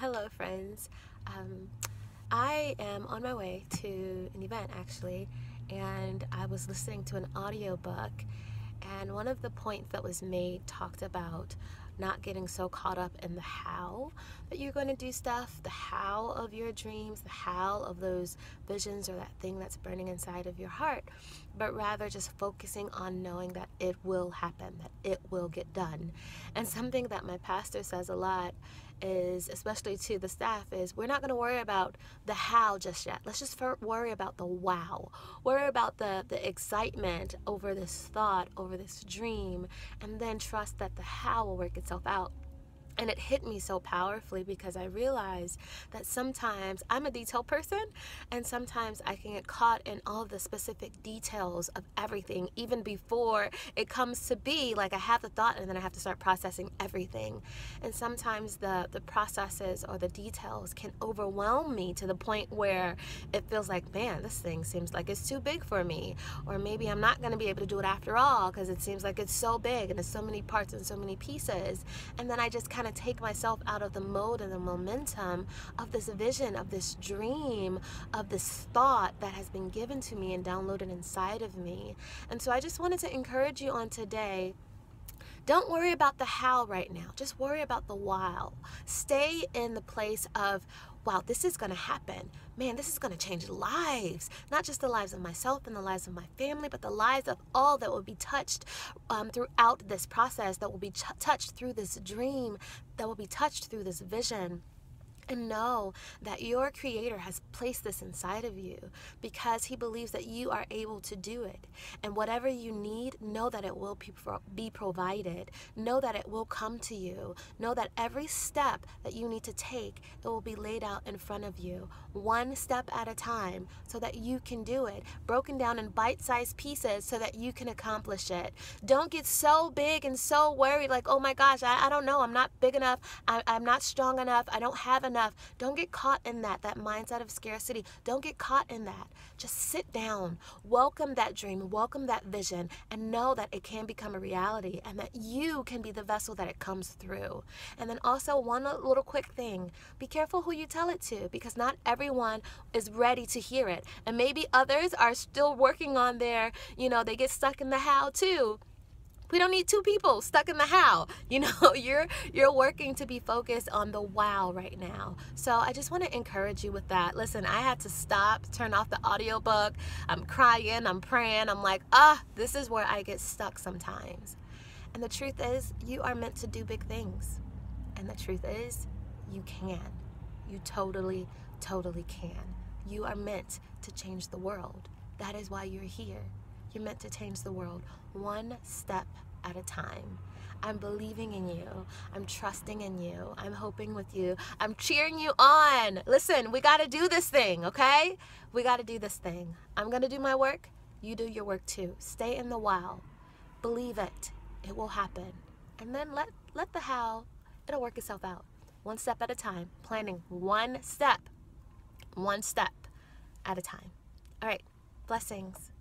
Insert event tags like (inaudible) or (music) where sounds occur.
Hello, friends. Um, I am on my way to an event actually, and I was listening to an audiobook, and one of the points that was made talked about not getting so caught up in the how that you're going to do stuff, the how of your dreams, the how of those visions or that thing that's burning inside of your heart, but rather just focusing on knowing that it will happen, that it will get done. And something that my pastor says a lot is, especially to the staff, is we're not going to worry about the how just yet. Let's just worry about the wow. Worry about the, the excitement over this thought, over this dream, and then trust that the how will work itself out. And it hit me so powerfully because I realized that sometimes I'm a detail person and sometimes I can get caught in all the specific details of everything even before it comes to be like I have the thought and then I have to start processing everything. And sometimes the the processes or the details can overwhelm me to the point where it feels like, man, this thing seems like it's too big for me or maybe I'm not going to be able to do it after all because it seems like it's so big and there's so many parts and so many pieces. And then I just kind kind of take myself out of the mode and the momentum of this vision, of this dream, of this thought that has been given to me and downloaded inside of me. And so I just wanted to encourage you on today. Don't worry about the how right now. Just worry about the wow. Stay in the place of wow, this is going to happen. Man, this is going to change lives. Not just the lives of myself and the lives of my family, but the lives of all that will be touched um, throughout this process, that will be touched through this dream, that will be touched through this vision and know that your creator has placed this inside of you because he believes that you are able to do it. And whatever you need know that it will be provided. Know that it will come to you. Know that every step that you need to take it will be laid out in front of you one step at a time so that you can do it. Broken down in bite-sized pieces so that you can accomplish it. Don't get so big and so worried like oh my gosh i, I don't know. I'm not big enough. I, i'm not strong enough. I don't have enough enough. Don't get caught in that, that mindset of scarcity. Don't get caught in that. Just sit down, welcome that dream, welcome that vision, and know that it can become a reality and that you can be the vessel that it comes through. And then also, one little quick thing be careful who you tell it to because not everyone is ready to hear it. And maybe others are still working on their, you know, they get stuck in the how too we don't need two people stuck in the how. (laughs) You know you're you're working to be focused on the wow right now. So i just want to encourage you with that. Listen i had to stop turn off the audiobook. I'm crying i'm praying i'm like ah this is where i get stuck sometimes. And the truth is you are meant to do big things. And the truth is you can. You totally totally can. You are meant to change the world. That is why you're here you're meant to change the world one step at a time. I'm believing in you. I'm trusting in you. I'm hoping with you. I'm cheering you on. Listen, we got to do this thing, okay? We got to do this thing. I'm going to do my work. You do your work too. Stay in the wow. Believe it. It will happen. And then let let the how it'll work itself out. One step at a time. Planning one step. One step at a time. All right. Blessings.